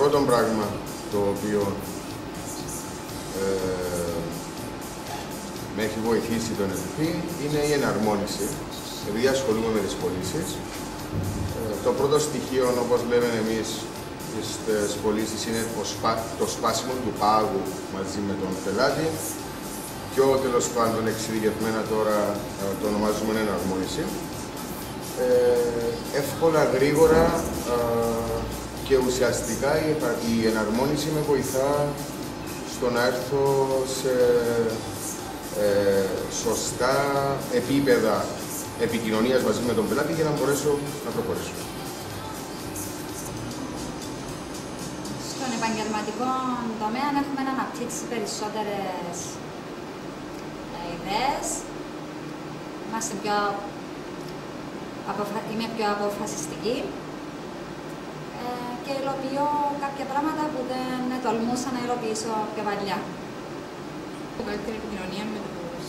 Το πρώτο πράγμα το οποίο ε, με έχει βοηθήσει τον ΕΔΠ είναι η εναρμόνιση, επειδή ασχολούμαι με τις πωλήσεις. Ε, το πρώτο στοιχείο, όπως λέμε εμείς, στις πωλήσεις είναι το, σπα, σπάσιμο του πάγου μαζί με τον πελάτη. ο τέλος πάντων εξειδικευμένα τώρα ε, το ονομάζουμε εναρμόνιση. Ε, εύκολα, γρήγορα, και ουσιαστικά η εναρμόνιση με βοηθά στο να έρθω σε ε, σωστά επίπεδα επικοινωνίας μαζί με τον πελάτη για να μπορέσω να προχωρήσω. Στον επαγγελματικό τομέα έχουμε αναπτύξει περισσότερες ε, ιδέες. Είμαστε πιο είμαι πιο αποφασιστική ε, και υλοποιώ κάποια πράγματα που δεν τολμούσα να υλοποιήσω πιο παλιά. Καλύτερη επικοινωνία με τους,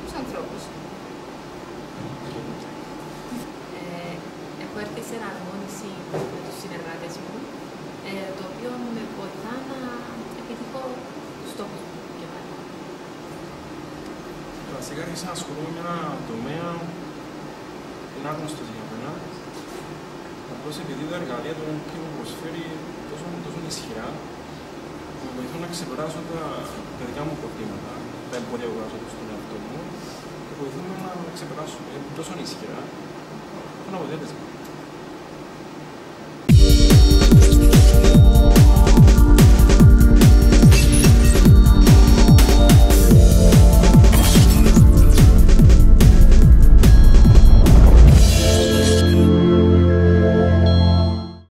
τους ανθρώπους. Ε, έχω έρθει σε εναρμόνιση με τους συνεργάτες μου, ε, το οποίο με βοηθά να επιτυχώ τους στόχους μου και πάλι. Βασικά αρχίσα να ασχολούμαι με ένα τομέα που είναι άγνωστος για μένα. Απλώς επειδή τα εργαλεία του που μου προσφέρει τόσο, τόσο ισχυρά, με βοηθούν να ξεπεράσω τα, τα δικά μου προβλήματα, τα εμπόδια που βάζω στον εαυτό μου, και βοηθούν να ξεπεράσω. Είναι τόσο ισχυρά, έχουν αποτέλεσμα.